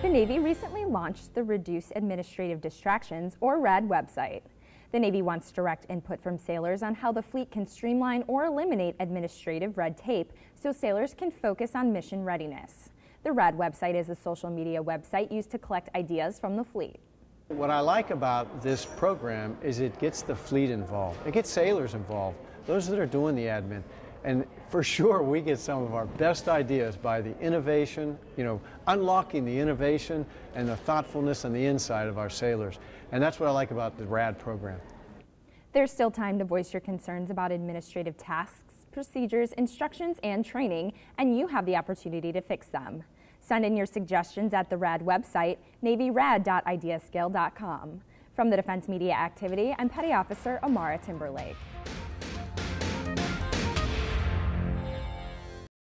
The Navy recently launched the Reduce Administrative Distractions, or RAD website. The Navy wants direct input from sailors on how the fleet can streamline or eliminate administrative red tape so sailors can focus on mission readiness. The RAD website is a social media website used to collect ideas from the fleet. What I like about this program is it gets the fleet involved. It gets sailors involved, those that are doing the admin. And for sure, we get some of our best ideas by the innovation, you know, unlocking the innovation and the thoughtfulness on the inside of our sailors. And that's what I like about the RAD program. There's still time to voice your concerns about administrative tasks, procedures, instructions, and training, and you have the opportunity to fix them. Send in your suggestions at the RAD website, navyrad.ideascale.com. From the Defense Media Activity, I'm Petty Officer Amara Timberlake.